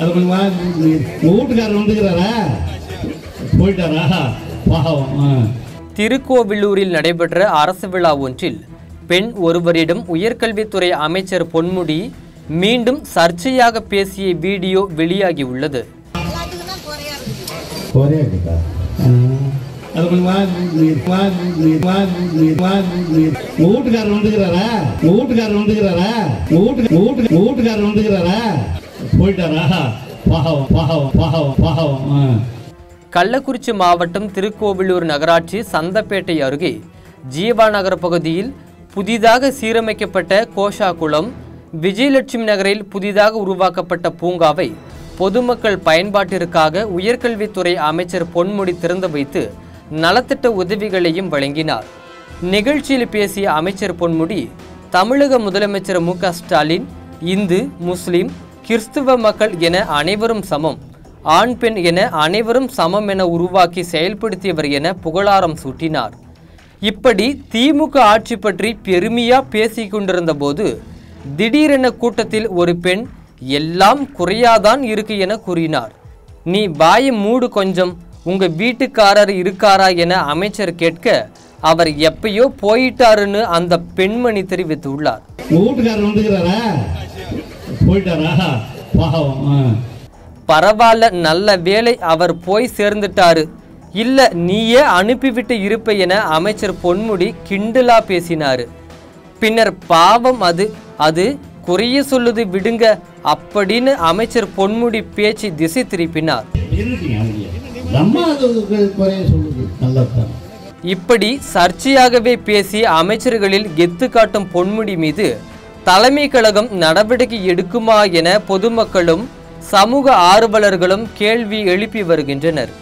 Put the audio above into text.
அது கொஞ்சம் வா, உங்க வீட்டுக்காரர் வந்துக்கிறாரா? போயிட்டாரா? பாவம் ஆ. திருக்கோவிலூரில் நடைபெற்ற அரசு விழா ஒன்றில் பெண் ஒருவரிடம் உயர்கல்வித்துறை அமைச்சர் பொன்முடி மீண்டும் சர்ச்சையாக பேசிய வீடியோ வெளியாகியுள்ளது. ஒரே இருக்குதா ஆ. அது கொஞ்சம் வா, உங்க வா, உங்க வா, உங்க வா, உங்க வீட்டுக்காரர் வந்துக்கிறாரா? வீட்டுக்காரர் வந்துக்கிறாரா? வீட்டுக்காரர் வந்துக்கிறாரா? போயிட்டாரா? பாவம் பாவம் பாவம் பாவம். கள்ளக்குறிச்சி மாவட்டம் திருக்கோவிலூர் நகராட்சி சந்தப்பேட்டை அருகே ஜீவா நகர் பகுதியில் புதிதாக சீரமைக்கப்பட்ட கோஷாகுளம் விஜயலட்சுமி நகரில் புதிதாக உருவாக்கப்பட்ட பூங்காவை பொதுமக்கள் பயன்பாட்டிற்காக உயர்கல்வித்துறை அமைச்சர் பொன்முடி திறந்து வைத்து நலத்திட்ட உதவிகளையும் வழங்கினார். நிகழ்ச்சியில் பேசிய அமைச்சர் பொன்முடி தமிழக முதலமைச்சர் மு ஸ்டாலின் இந்து முஸ்லிம் கிறிஸ்துவ மக்கள் என அனைவரும் சமம் ஆண் பெண் என அனைவரும் சமம் என உருவாக்கி செயல்படுத்தியவர் என புகழாரம் சூட்டினார். இப்படி திமுக ஆட்சி பற்றி பெருமையா பேசிக் கொண்டிருந்த போது திடீரென கூட்டத்தில் ஒரு பெண் எல்லாம் குறையாதான் இருக்கு என கூறினார். நீ வாயை மூடு கொஞ்சம் உங்க வீட்டுக்காரர் இருக்காரா என அமைச்சர் கேட்க அவர் எப்பயோ போயிட்டாருன்னு அந்த பெண்மணி தெரிவித்துள்ளார். போயிட்டாரா? பாவம். பரவாயில்ல நல்ல வேலை அவர் போய் சேர்ந்துட்டாரு. இல்ல நீயே அனுப்பிவிட்டு இருப்ப என அமைச்சர் பொன்முடி கிண்டலா பேசினாரு. பின்னர் பாவம் அது அது குறைய சொல்லுது விடுங்க அப்படின்னு அமைச்சர் பொன்முடி பேச்சு திசை திருப்பினார். இப்படி சர்ச்சையாகவே பேசி அமைச்சர்களில் கெத்து காட்டும் பொன்முடி மீது தலைமை கழகம் நடவடிக்கை எடுக்குமா என பொதுமக்களும் சமூக ஆர்வலர்களும் கேள்வி எழுப்பி வருகின்றனர்.